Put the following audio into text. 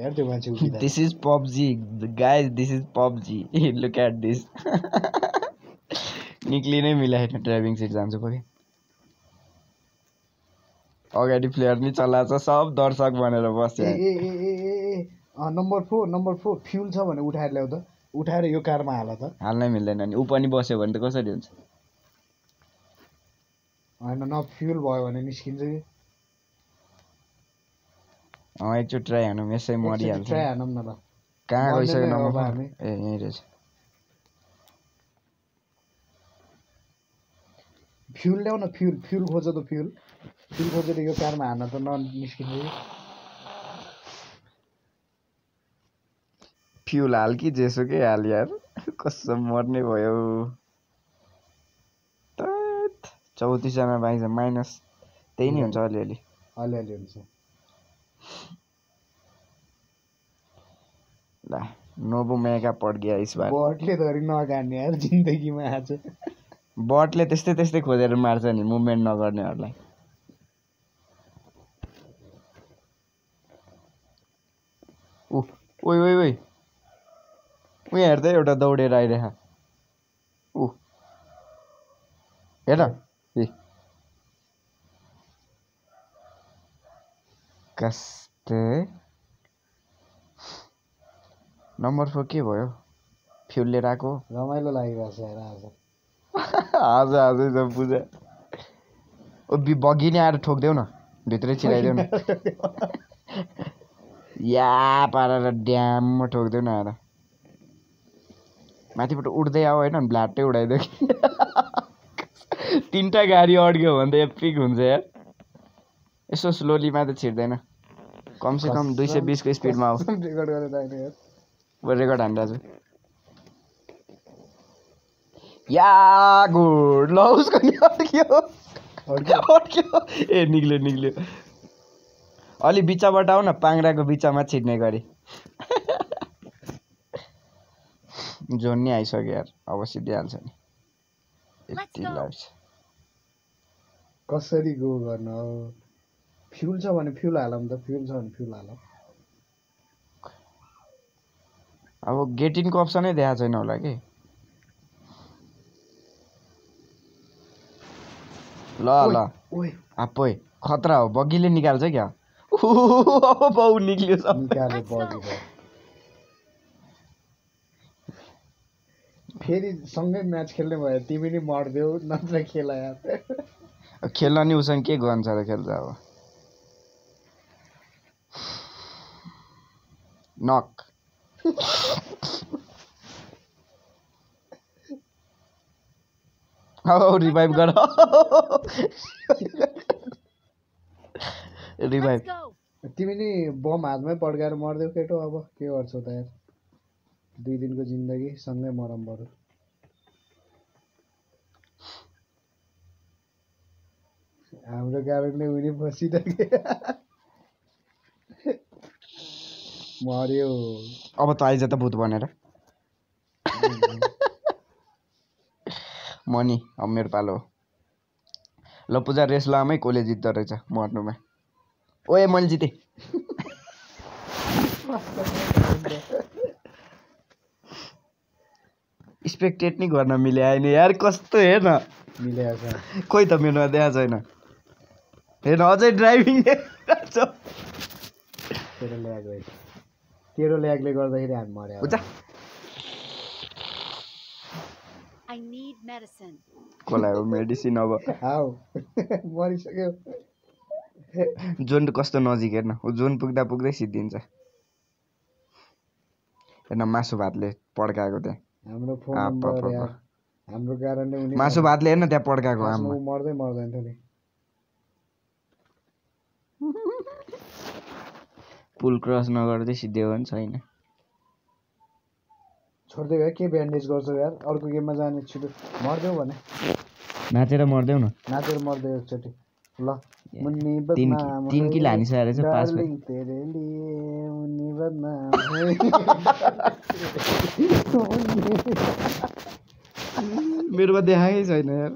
यार त्यो मान्छे This is PUBG. Guys, this is PUBG. Look at this. निक्ली नै मिलाएन ड्राइभिङ सिट जान्छु पो कि अगाडि प्लेयर नि चलाएको छ सब दर्शक भनेर बस्यो number four number four fuel छ भने उठाएर ल्याउ त उठाएर यो कारमा हाल त हाल्नै मिल्दैन नि ऊ पनि बस्यो भने त कसरी हुन्छ होइन न फ्युल भयो भने निस्किन्छ कि एकचोटि ट्राई हानौँ यसै मरिहाल्छ। ट्राई हानौँ न ल। कहाँ गइसक्यो नम्बर। ए यहीँ रहेछ। फ्युल ल्याउ न फ्युल फ्युल खोज त फ्युल। फ्युल खोजेर यो कारमा हान्न त न निस्किन्छ कि फ्युल हाल कि जेसुकै हाल यार। कसम मर्ने भयो। चौतिसजना बाइस माइनस। त्यही नै हुन्छ अलिअलि। अलिअलि हुन्छ। ला नोबो मेगा पड गया इस बार। बटले धरि नगाड्ने यार जिन्दगीमा आज। बटले त्यस्तै त्यस्तै खोजेर मार्छ नि मुभमेन्ट नगर्नेहरूलाई। ऊ ओइ ओइ ओइ। ऊ यहाँ हेर्दै एउटा दौडेर आइरहेछ। ऊ हेर। ए। कस्तै नम्बर फोर के भयो फ्युल लिएर आएको? रमाइलो लागिरहेको छ आज आज आजै छ पूजा ओ बि बगी नै आएर ठोकिदेऊ न भित्रै छिराइदेऊ न या पारेर ड्याममा ठोकिदेऊ न आएर माथिबाट उड्दै आऊ होइन भ्लाटै उडाइदेऊ कि तिनवटा गाडी अड्क्यो भने त एपिक हुन्छ यार यसो स्लोलीमा त छिर्दैन कमसेकम दुई सय बिसको स्पिडमा आऊ रेकर्ड छु या गुड ल उसको अड्क्यो। अड्क्यो? ए निक्ल्यो निक्ल्यो अलि बिचाबाट आऊ न पाङ्राको बिचामा छिर्ने गरी। जोन नि आइसक्यो यार अब सिद्धिहाल्छ नि। यति. लाग्छ कसरी गो गर्न हो? फ्युल छ भने फ्युल हालौँ त। फ्युल छ भने फ्युल हालौँ अब गेटिनको अप्सनै देखाएको छैन होला कि? ल ल। आप्पै खतरा हो। बग्गीले निकाल्छ क्या? बाउ निक्ल्यो फेरि सँगै म्याच खेल्ने भयो। तिमी नि मर्देऊ नत्र खेल यार। खेल्न नि उसँग के गन्छ र खेल्छ अब? नक औ रिभाइभ गर रिभाइभ. तिमी नि बम हातमै पड्काएर मर्देऊ केटो अब के गर्छौ त यार? दुई दिनको जिन्दगी सँगै मरम बरु। हाम्रो कारणले उनी बसिरहे मर्यो। अब त आइज त भूत भनेर म नि अब मेरो पालो हो। ल पूजा रेस लामै कसले जित्दो रहेछ मर्नुमा। ओए मैले जितेँ। स्पेक्टेट नि गर्न मिले आएन यार कस्तो हेर न मिलेको छ खोइ त मेरोमा देखाएको छैन। हेर्न अझै ड्राइभिङ छ। तेरो ल्याग तेरो ल्यागले गर्दाखेरि हामी मर्यो I need medicine. कसलाई हो मेडिसिन अब। आऊ। मरिसक्यो। जोन कस्तो नजिक हेर्न ऊ जोन पुग्दा पुग्दै सिद्धिन्छ। हेर्न मासु भातले पड्काएको त्यहाँ। हाम्रो फोन नम्बर। यार हाम्रो कारणले उनी मासु भातले हेर्न त्यहाँ पड्काएको आमा मर्दै मर्दैन थियो नि। पुल क्रस नगर्दै सिद्धि हो नि छैन। छोड्दै गयो के ब्यान्डेज गर्छौ यार अर्को गेममा जाने छिटो। मर्देऊ भने। नाचेर मर्देऊ न। नाचेर मर्दै एकचोटि। ल मुन्नी बदनाम तिन किल रहेछ पाँच में। darling तेरे लिए मुन्नी बदनाम मेरोमा देखाएकै छैन यार।